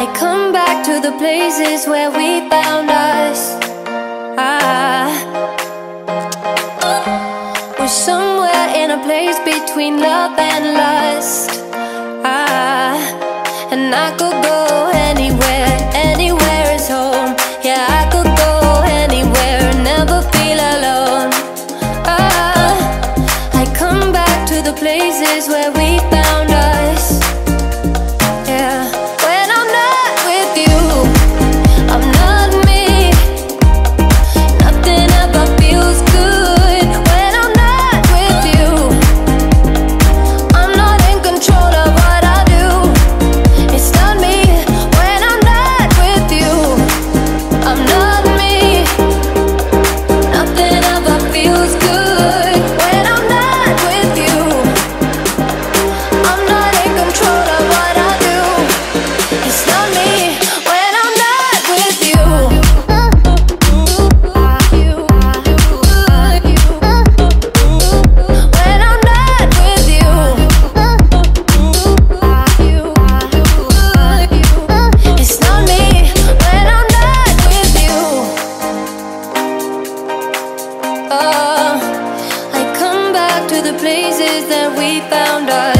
I come back to the places where we found us ah. We're somewhere in a place between love and lust ah. And I could go places where we found. the places that we found us.